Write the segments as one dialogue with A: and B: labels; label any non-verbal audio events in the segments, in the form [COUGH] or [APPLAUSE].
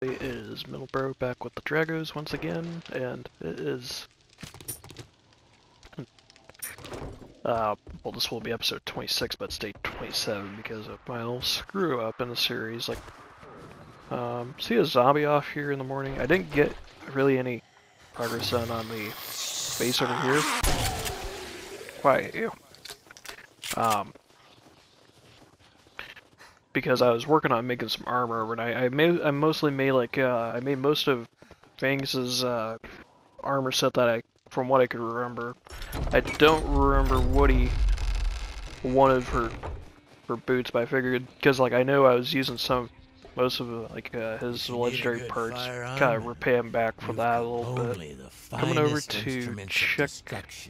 A: It is Middlebro back with the Dragos once again, and it is. Uh, well, this will be episode 26, but it's day 27 because of my little screw up in the series. Like, um, see a zombie off here in the morning. I didn't get really any progress done on the base over here. Why you? Um, because I was working on making some armor, and I, I made I mostly made like uh, I made most of Fangs' uh, armor set that I, from what I could remember. I don't remember what he wanted for for boots, but I figured because like I know I was using some most of like uh, his legendary parts, kind of repay him back for that a little bit. Coming over to check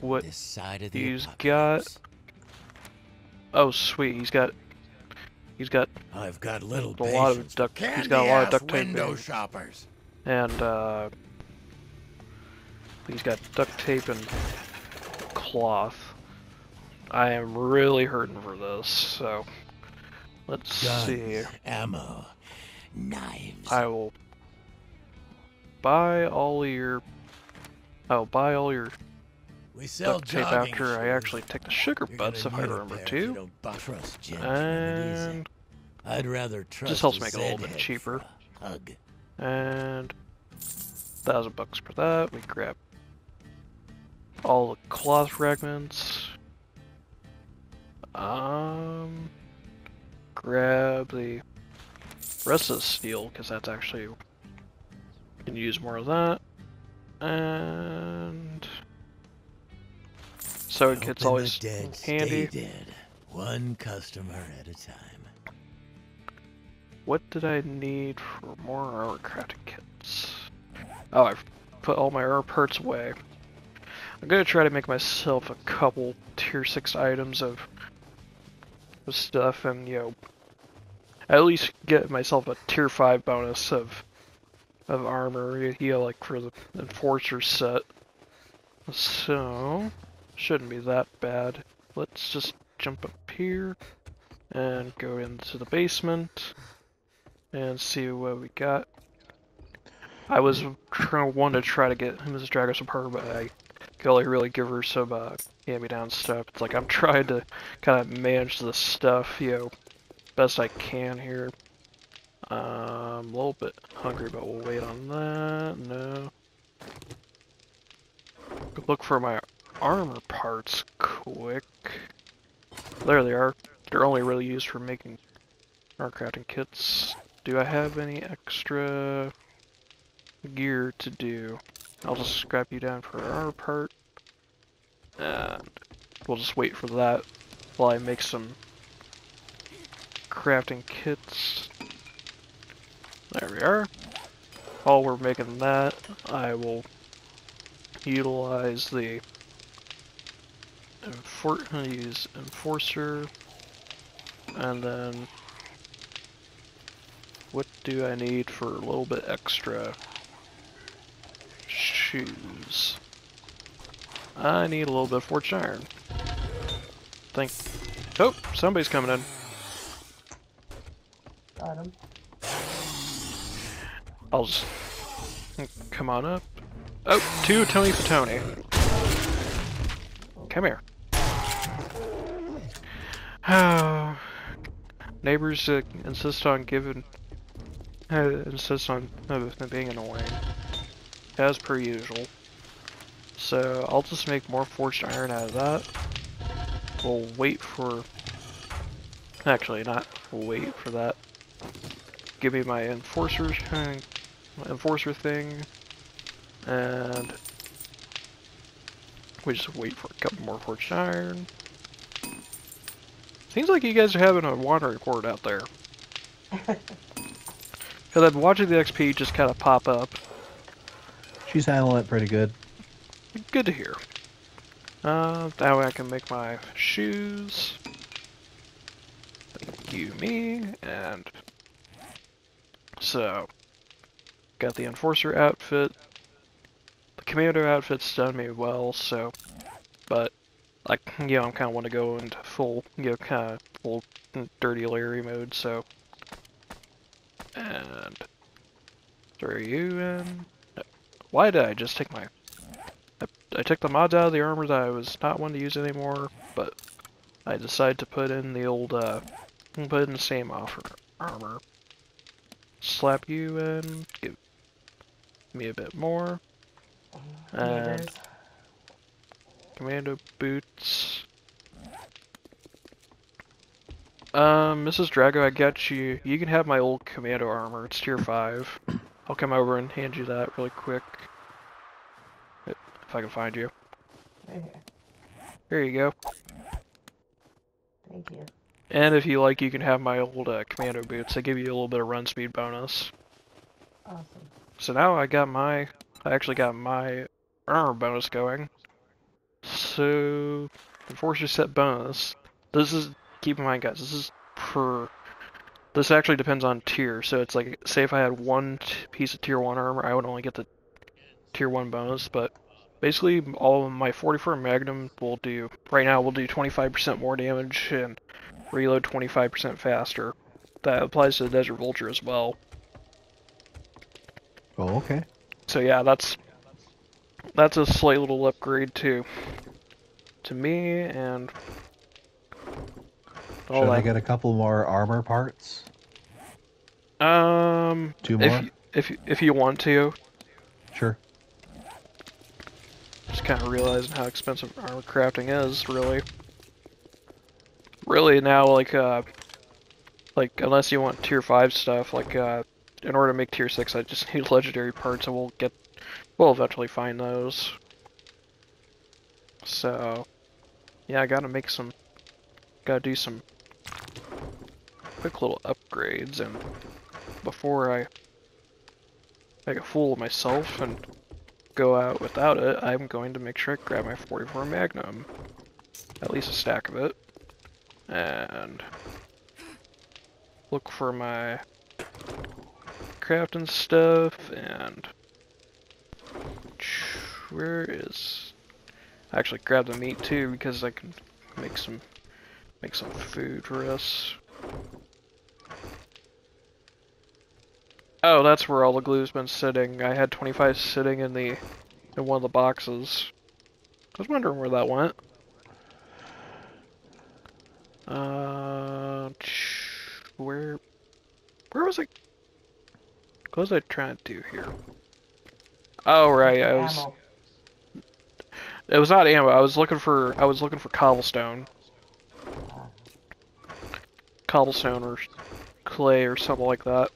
A: what he's got. Oh sweet, he's got He's got
B: I've got little
A: a lot of duct. He's got a lot of duct tape.
B: window shoppers.
A: And uh, he's got duct tape and cloth. I am really hurting for this, so let's
B: Guns,
A: see.
B: ammo, knives.
A: I will buy all your. I'll buy all your
B: we sell
A: duct tape after I actually take the sugar
B: You're
A: butts, if I remember
B: pair if you
A: to.
B: trust
A: And
B: I'd rather trust
A: just helps make it a little bit cheaper.
B: Hug.
A: And thousand bucks for that. We grab all the cloth fragments. Um, grab the rest of the steel because that's actually can use more of that. And so it gets always
B: dead
A: handy.
B: Dead. One customer at a time.
A: What did I need for more armor crafting kits? Oh, I've put all my armor parts away. I'm gonna try to make myself a couple tier 6 items of, stuff and, you know, at least get myself a tier 5 bonus of of armor, you know, like for the Enforcer set. So, shouldn't be that bad. Let's just jump up here and go into the basement and see what we got. I was trying one to try to get Mrs. Dragos apart, but I could only really give her some uh, hand-me-down stuff. It's like I'm [LAUGHS] trying to kind of manage the stuff, you know, best I can here. Um, a little bit hungry, but we'll wait on that. No. Look for my armor parts quick. There they are. They're only really used for making armor crafting kits. Do I have any extra gear to do? I'll just scrap you down for armor part. And we'll just wait for that while I make some crafting kits. There we are. While we're making that, I will utilize the enfor use enforcer and then what do I need for a little bit extra shoes? I need a little bit of forged iron. Think. Oh, somebody's coming in.
C: Got him.
A: I'll just come on up. Oh, two Tony for Tony. Come here. [SIGHS] Neighbors uh, insist on giving, uh, insist on uh, being annoying, as per usual. So I'll just make more forged iron out of that. We'll wait for, actually not wait for that. Give me my enforcer, uh, [LAUGHS] enforcer thing, and we just wait for a couple more forged iron. Seems like you guys are having a wandering horde out there. [LAUGHS] Because I've been watching the XP just kind of pop up.
D: She's handling it pretty good.
A: Good to hear. Uh, that way I can make my shoes. Thank you, me, and so got the enforcer outfit. The Commander outfit's done me well, so but like you know, I'm kind of want to go into full you know kind of full dirty Larry mode, so and Throw you in. Why did I just take my... I, I took the mods out of the armor that I was not one to use anymore, but I decided to put in the old, uh, put in the same offer armor. Slap you in, give me a bit more. And. Commando boots. Um, Mrs. Drago, I got you. You can have my old commando armor. It's tier 5. I'll come over and hand you that really quick. If if I can find you.
C: Right here.
A: Here you go.
C: Thank you.
A: And if you like, you can have my old uh, commando boots. They give you a little bit of run speed bonus.
C: Awesome.
A: So now I got my, I actually got my armor bonus going. So, enforcer set bonus. This is, keep in mind guys, this is per, this actually depends on tier. So it's like, say if I had one t- piece of tier 1 armor, I would only get the tier 1 bonus, but basically all of my 44 Magnum will do, right now will do 25% more damage and reload 25% faster. That applies to the Desert Vulture as well.
D: Oh, okay.
A: So yeah, that's that's a slight little upgrade to to me and
D: Should I
A: that.
D: get a couple more armor parts?
A: um,
D: Two more?
A: if y- if you want to,
D: Sure.
A: just kind of realizing how expensive armor crafting is, really. Really now, like uh, like unless you want tier five stuff, like uh, in order to make tier six, I just [LAUGHS] need legendary parts, and we'll get, we'll eventually find those. So, yeah, I gotta make some, gotta do some quick little upgrades, and before I make a fool of myself and go out without it, I'm going to make sure I grab my 44 Magnum, at least a stack of it, and look for my crafting stuff and where is Actually grab the meat too because I can make some make some food for us. Oh, that's where all the glue's been sitting. I had 25 sitting in the in one of the boxes. I was wondering where that went. Uh, where where was I? What was I trying to do here? Oh right, I was. It was not ammo. I was looking for. I was looking for cobblestone, cobblestone or clay or something like that.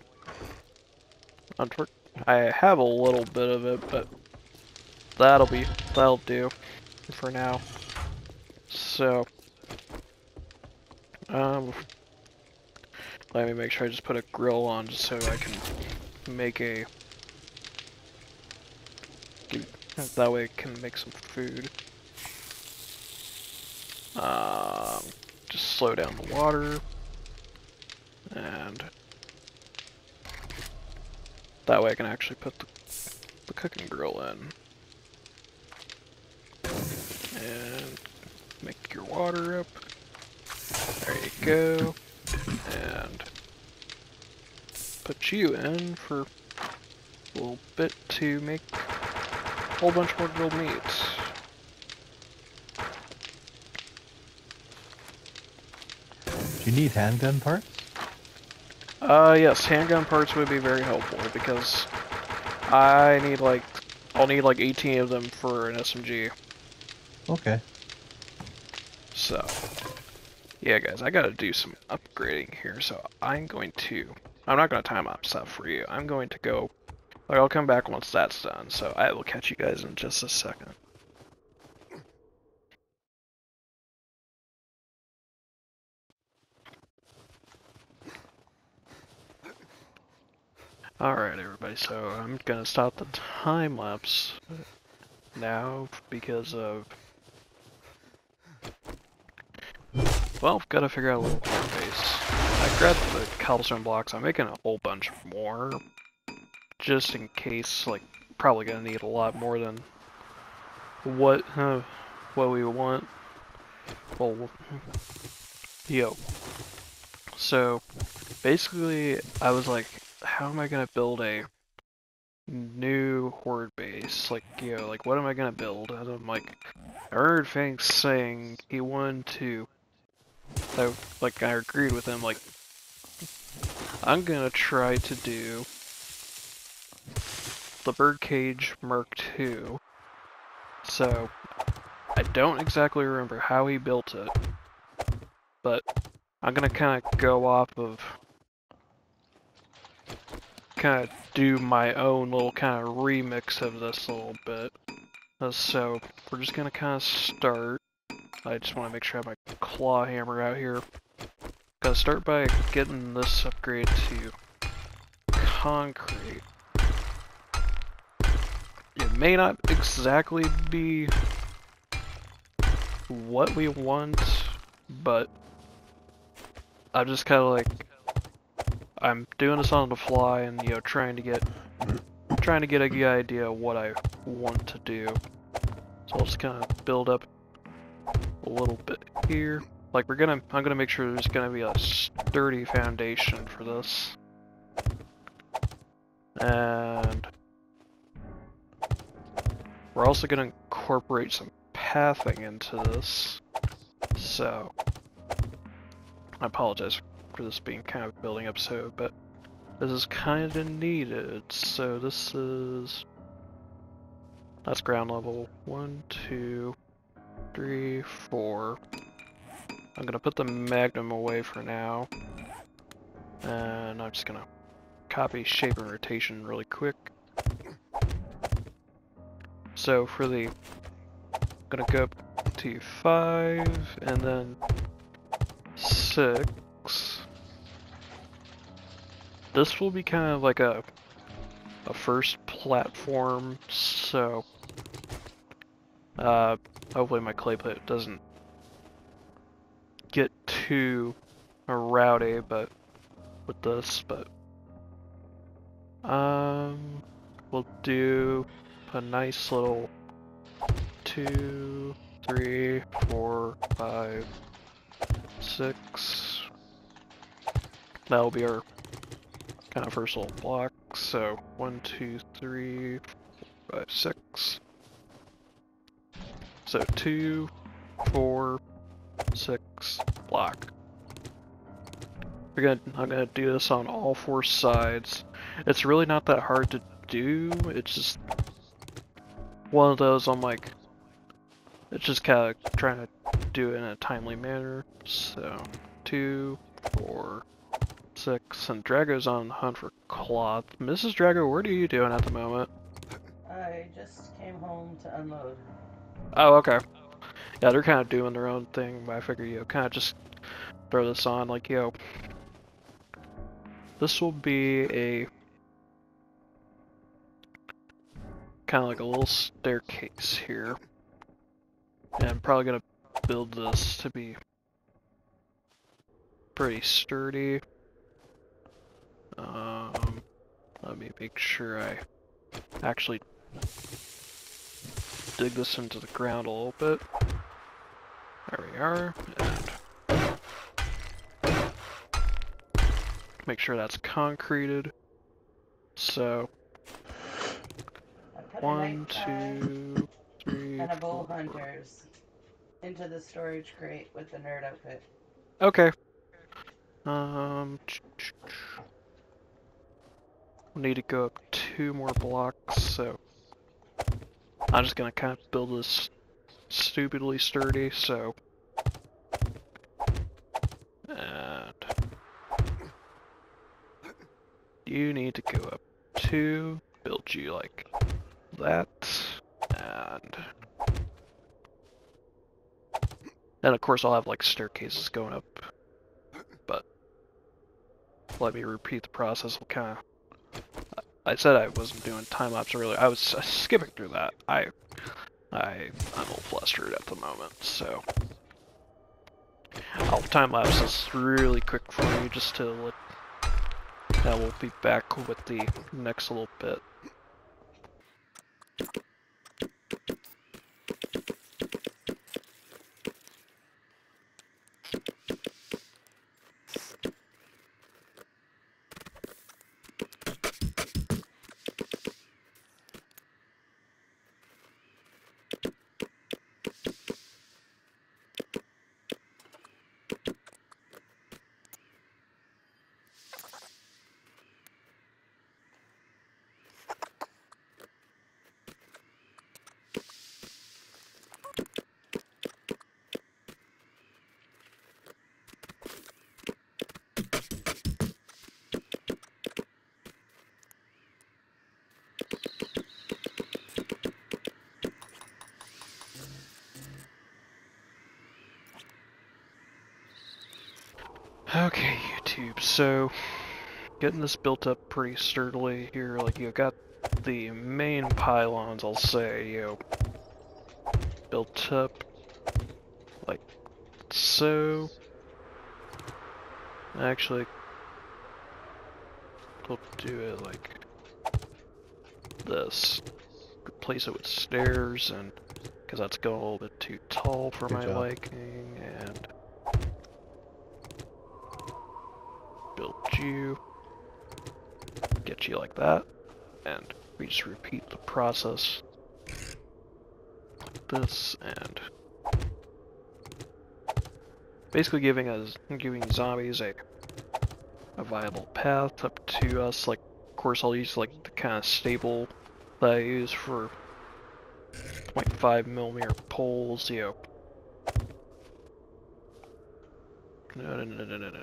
A: I have a little bit of it, but that'll be that'll do for now. So, um, let me make sure I just put a grill on just so I can make a. That way I can make some food. Um, just slow down the water. And that way I can actually put the, the cooking grill in. And make your water up. There you go. And put you in for a little bit to make whole bunch more grilled meat.
D: Do you need handgun parts?
A: Uh, yes, handgun parts would be very helpful because I need like, I'll need like 18 of them for an SMG.
D: Okay.
A: So, yeah, guys, I gotta do some upgrading here. So I'm going to, I'm not gonna time lapse that for you. I'm going to go, like, I'll come back once that's done. So I will catch you guys in just a second. Alright, everybody, so I'm gonna stop the time lapse now because of well, gotta figure out a little base. I grabbed the cobblestone blocks. I'm making a whole bunch more, just in case. Like, probably gonna need a lot more than what uh, what we want. Well, yo. So, basically, I was like, how am I gonna build a new horde base. Like, you know, like what am I gonna build? And I'm like, I heard Fangs saying he wanted to. So, like, I agreed with him. Like, I'm gonna try to do the Birdcage Mark II. So, I don't exactly remember how he built it, but I'm gonna kind of go off of kind of do my own little kind of remix of this a little bit. Uh, So we're just gonna kind of start. I just want to make sure I have my claw hammer out here. Gotta start by getting this upgrade to concrete. May not exactly be what we want, but I'm just kind of like I'm doing this on the fly and you know trying to get trying to get a good idea of what I want to do. So I'll just kind of build up a little bit here. Like we're gonna, I'm gonna make sure there's gonna be a sturdy foundation for this. And we're also gonna incorporate some pathing into this. So I apologize for this being kind of a building episode, but this is kind of needed. So this is that's ground level one, two, three, four. I'm gonna put the magnum away for now, and I'm just gonna copy shape and rotation really quick. So for the, I'm gonna go to five and then six. This will be kind of like a a first platform, so uh, hopefully my clay plate doesn't get too rowdy, but with this, but um, we'll do a nice little two, three, four, five, six. That'll be our kind of first little block. So one, two, three, four, five, six. So two, four, six, block. We're gonna, I'm gonna do this on all four sides. It's really not that hard to do. It's just one of those I'm like, it's just kind of trying to do it in a timely manner. So two, four, six, and Drago's on the hunt for cloth. Mrs. Drago, what are you doing at the moment?
C: I just came home to unload.
A: Oh, okay. Yeah, they're kind of doing their own thing, but I figure, you know, kind of just throw this on, like, yo, this will be a kind of like a little staircase here. And I'm probably gonna build this to be pretty sturdy. Um, let me make sure I actually dig this into the ground a little bit. There we are. And make sure that's concreted. So, one, two,
C: and a bull
A: four.
C: hunters into the storage crate with the nerd outfit.
A: Okay. Um, we need to go up two more blocks, so I'm just gonna kind of build this stupidly sturdy, so and you need to go up two, build you like that, and then of course I'll have like staircases going up, but let me repeat the process. We'll kind of. I said I wasn't doing time lapse earlier. I was uh, skipping through that. I, I, I'm a little flustered at the moment, so I'll time lapse this really quick for you, just to let. Now we'll be back with the next little bit. Okay, YouTube, so getting this built up pretty sturdily here, like you got the main pylons, I'll say, you know, built up like so. Actually, we'll do it like this. Replace it with stairs, and because that's going a little bit too tall for
D: Good
A: my
D: job.
A: liking, and build you, get you like that, and we just repeat the process like this, and basically giving us giving zombies a a viable path up to us. Like, of course, I'll use like the kind of staple that I use for 0.5 millimeter poles. You know. No, no, no, no, no, no.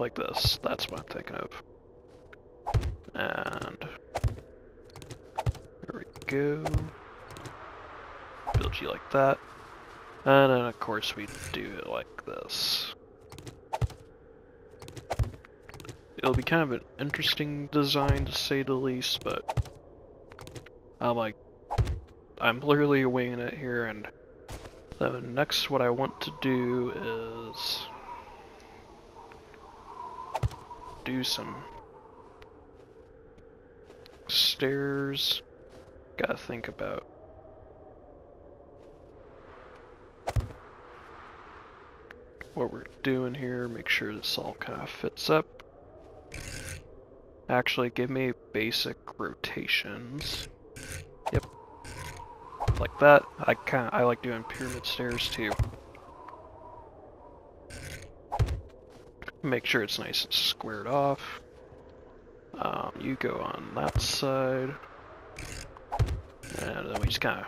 A: Like this. That's what I'm thinking of. And there we go. Build you like that. And then of course we do it like this. It'll be kind of an interesting design to say the least, but I'm like, I'm literally winging it here and Then next what I want to do is do some stairs. Gotta think about what we're doing here, make sure this all kind of fits up. Actually, give me basic rotations. Yep. Like that. I kind I like doing pyramid stairs too. Make sure it's nice and squared off. Um, you go on that side. And then we just kind of...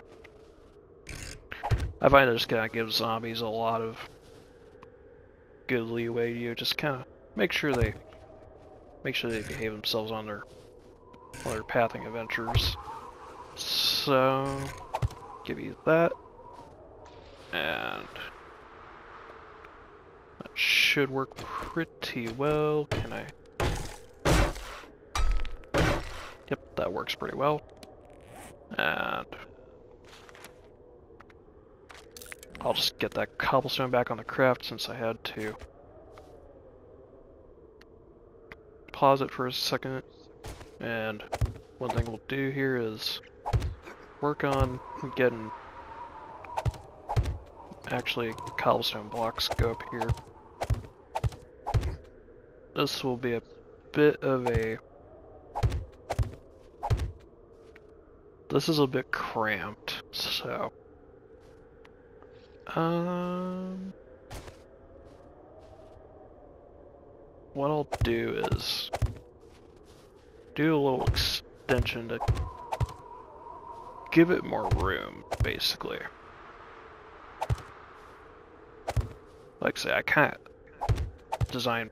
A: I find just kind of gives zombies a lot of good leeway. You just kind of make sure they make sure they behave themselves on their on their pathing adventures. So give you that, and should work pretty well. Can I? Yep, that works pretty well. And I'll just get that cobblestone back on the craft since I had to. Pause it for a second. And one thing we'll do here is work on getting actually cobblestone blocks go up here. This will be a bit of a This is a bit cramped, so um what I'll do is do a little extension to give it more room, basically. Like I say, I can't design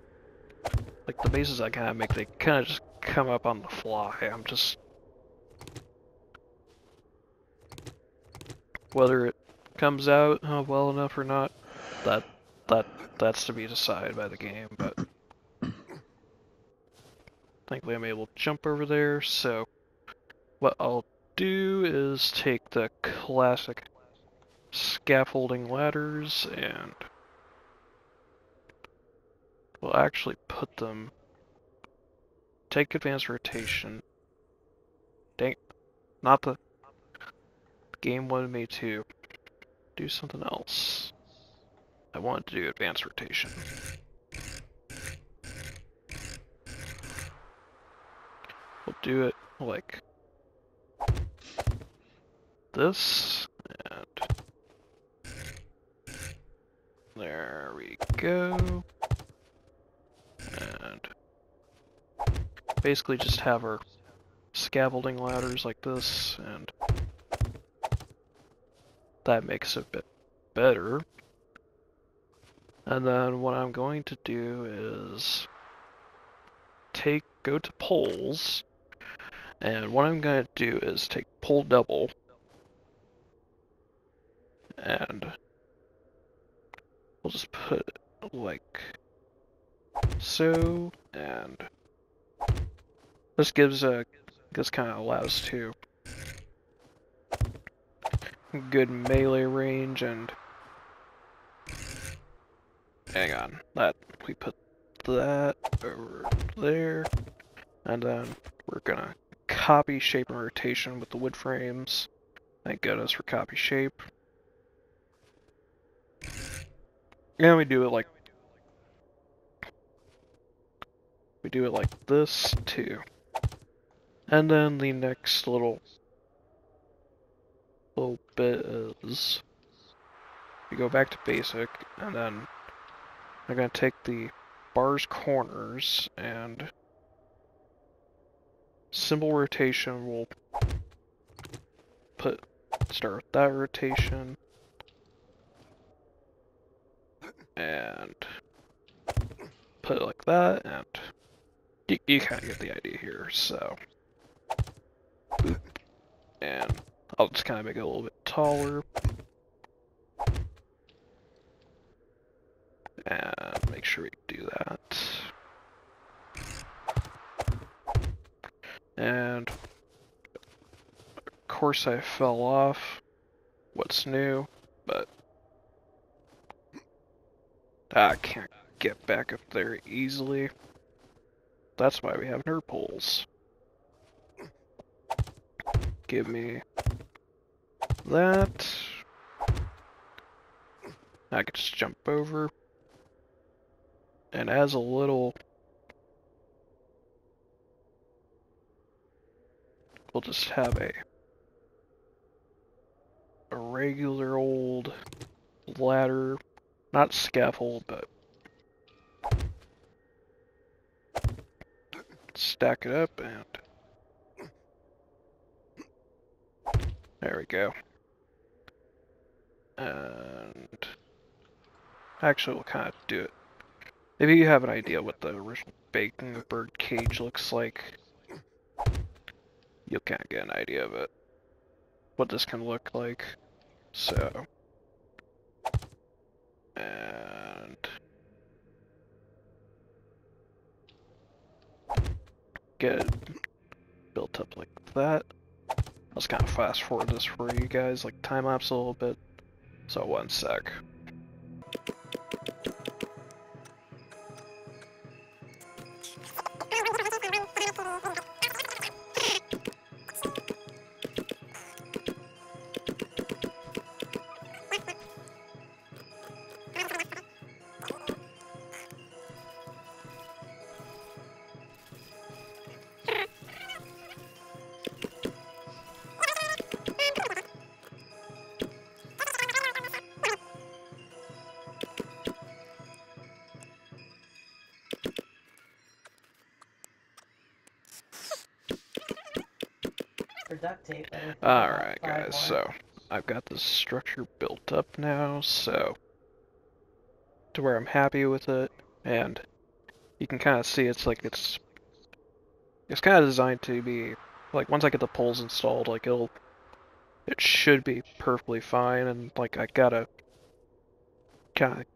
A: like the bases I kind of make. They kind of just come up on the fly. I'm just whether it comes out uh, well enough or not. That that that's to be decided by the game, but thankfully I'm able to jump over there, so what I'll do is take the classic scaffolding ladders and we'll actually put them take advanced rotation. Dang not the game wanted me to do something else. I wanted to do advanced rotation. We'll do it like this, and there we go. And basically just have our scaffolding ladders like this, and that makes it a bit better. And then what I'm going to do is take go to poles and what I'm going to do is take pole double And we'll just put like so, and this gives a, this kind of allows to good melee range and hang on, that, we put that over there, and then we're gonna copy shape and rotation with the wood frames. Thank goodness for copy shape. And we do it like we do it like this too. And then the next little little bit is we go back to basic and then I'm gonna take the bars corners and symbol rotation will put start with that rotation and put it like that and you, you kind of get the idea here so. And I'll just kind of make it a little bit taller. And make sure we do that. And of course I fell off. What's new? But I can't get back up there easily that's why we have nerd poles give me that. I can just jump over. And as a little we'll just have a a regular old ladder, not scaffold, but stack it up and there we go. And actually we'll kind of do it. Maybe you have an idea what the original bacon bird cage looks like you'll kind of get an idea of it. What this can look like. So. And. Get built up like that. Let's kind of fast forward this for you guys, like time lapse a little bit. So one sec.
C: Duct tape.
A: Alright guys,
C: more.
A: so I've got this structure built up now, so to where I'm happy with it, and you can kind of see it's like it's it's kind of designed to be like once I get the poles installed, like it'll it should be perfectly fine, and like I gotta kind of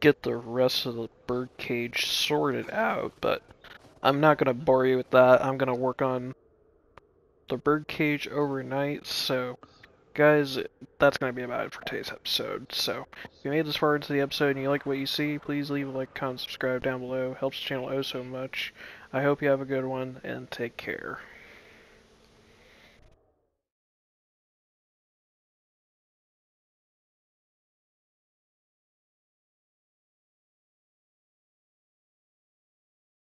A: get the rest of the bird cage sorted out, but I'm not gonna bore you with that. I'm gonna work on the bird cage overnight, so guys, that's going to be about it for today's episode. So, if you made this far into the episode and you like what you see, please leave a like, comment, subscribe down below. Helps the channel oh so much. I hope you have a good one, and take care.